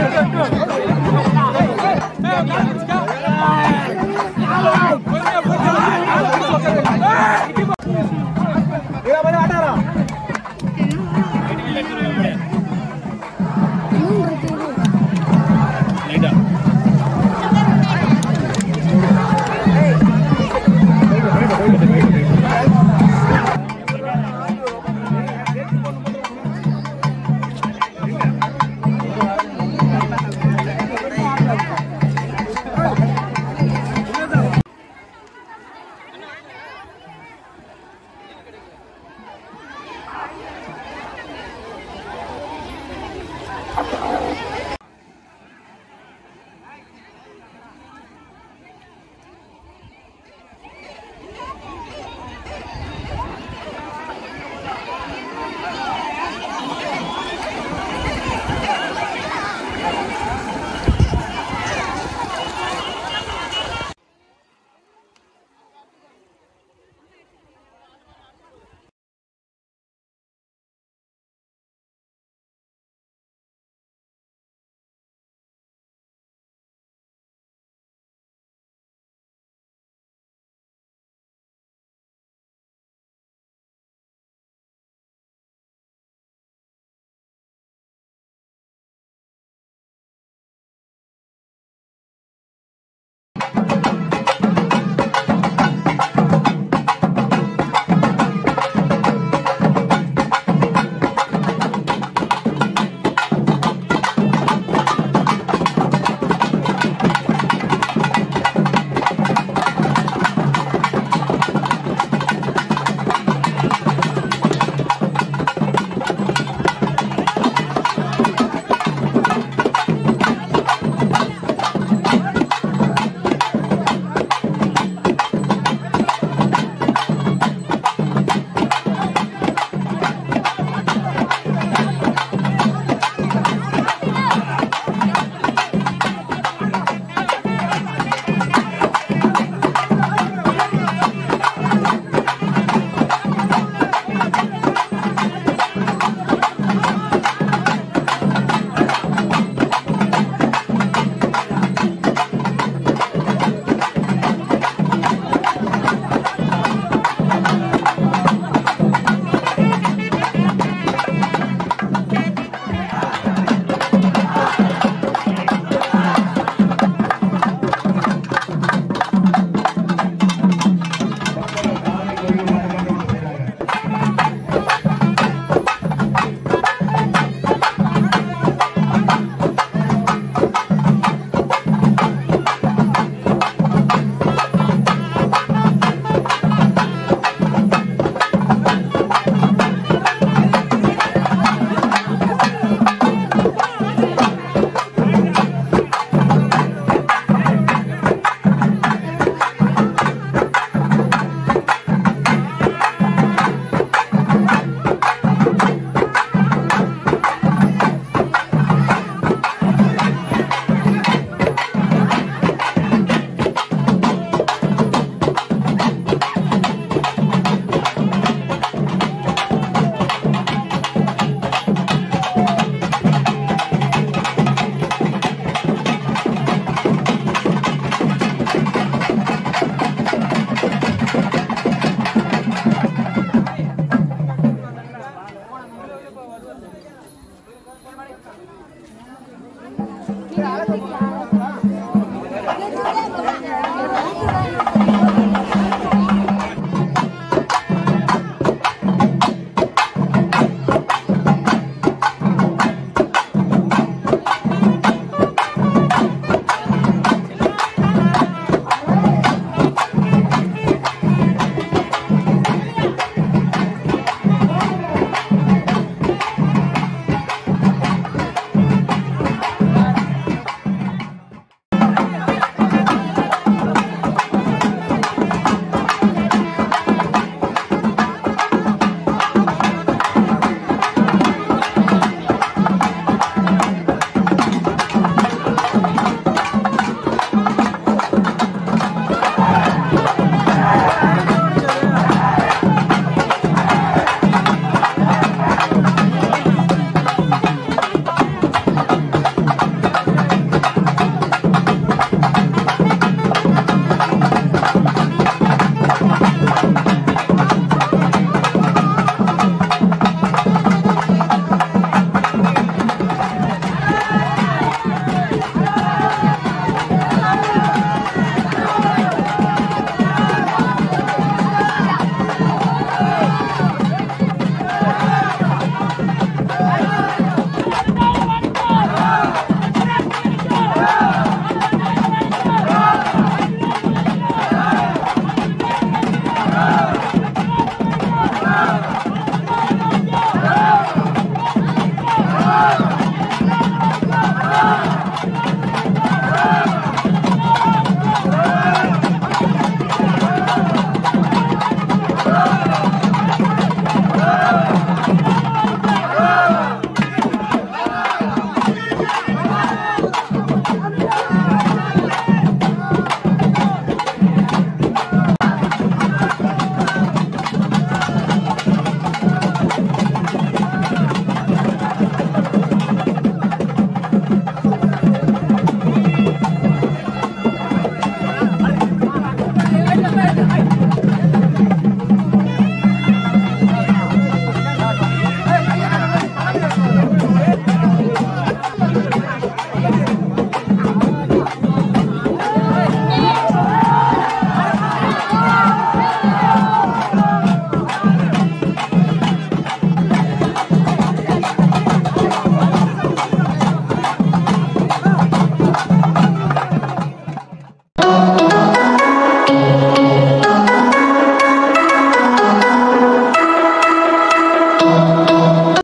go, go, go.